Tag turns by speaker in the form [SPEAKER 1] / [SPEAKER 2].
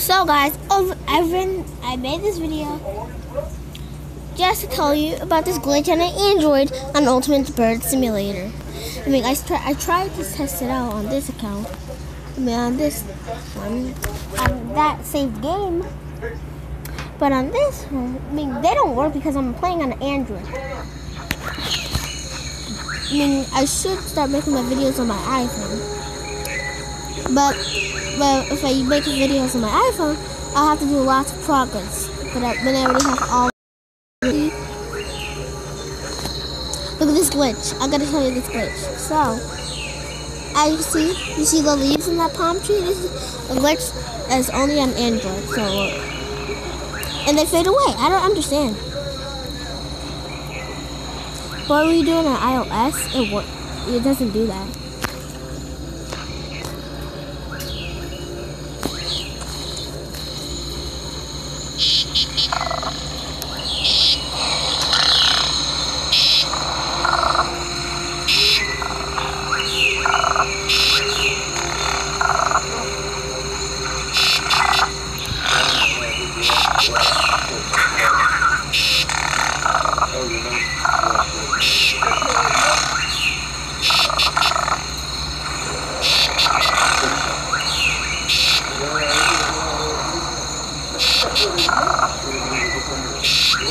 [SPEAKER 1] So guys, over, I've I made this video just to tell you about this glitch on an Android on Ultimate Bird Simulator. I mean, I, try, I tried to test it out on this account. I mean, on this one, on that same game. But on this one, I mean, they don't work because I'm playing on Android. I mean, I should start making my videos on my iPhone. But, but if I make videos on my iPhone, I'll have to do lots of progress. But I, when I already have all. Look at this glitch. I gotta tell you this glitch. So, as you see, you see the leaves in that palm tree? This is a glitch that's only on Android. So, and they fade away. I don't understand. What are we doing on iOS? It, it doesn't do that.
[SPEAKER 2] 啊。